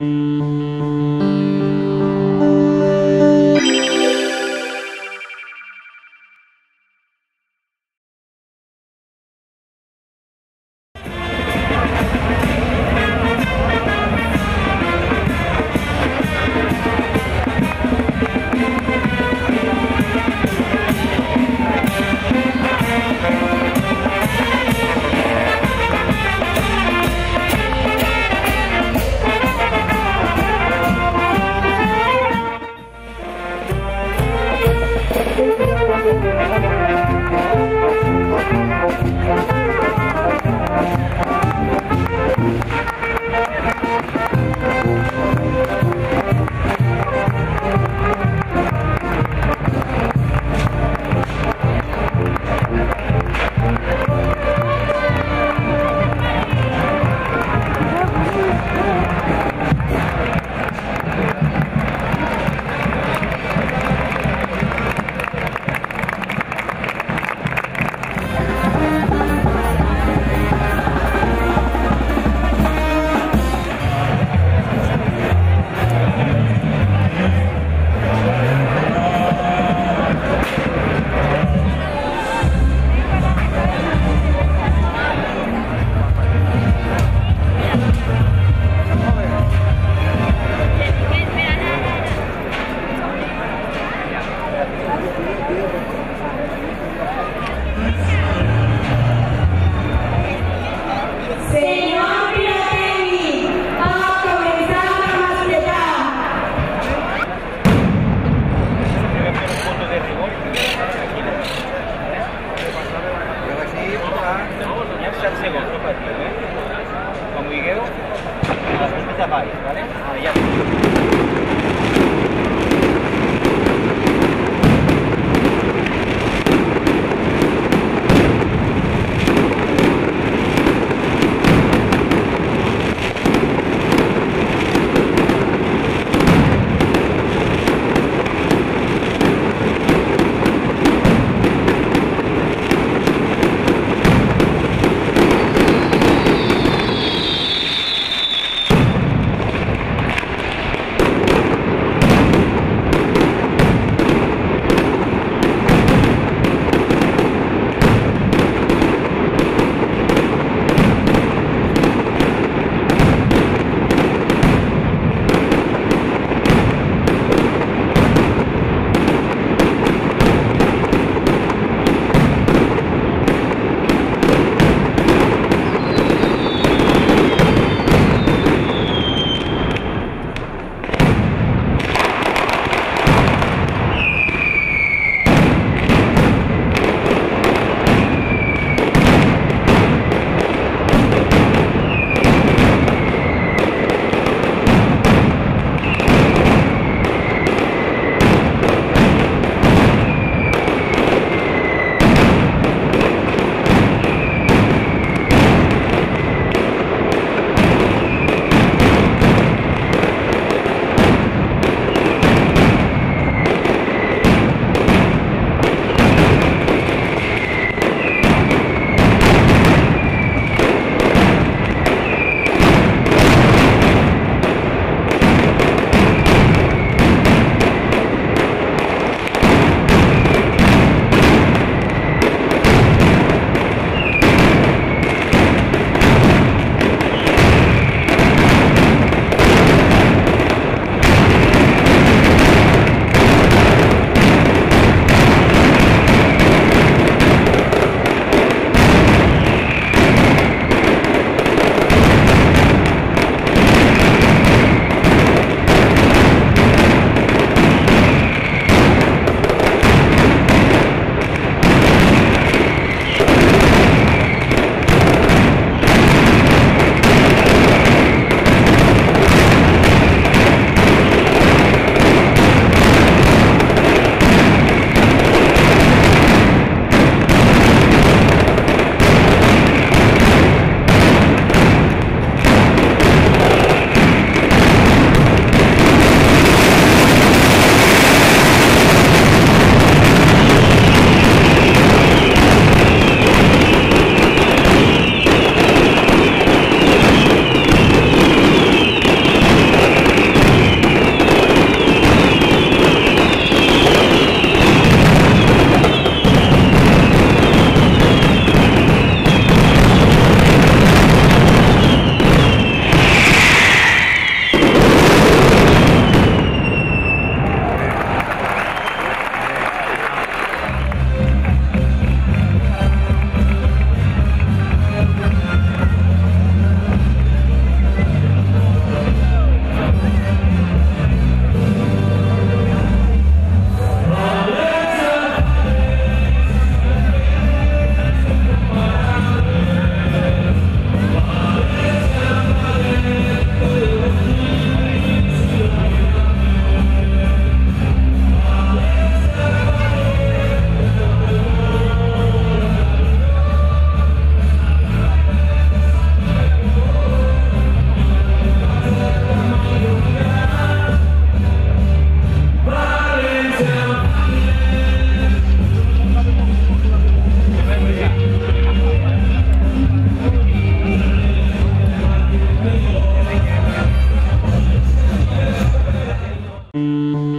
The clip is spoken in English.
Música Señor Mm-hmm.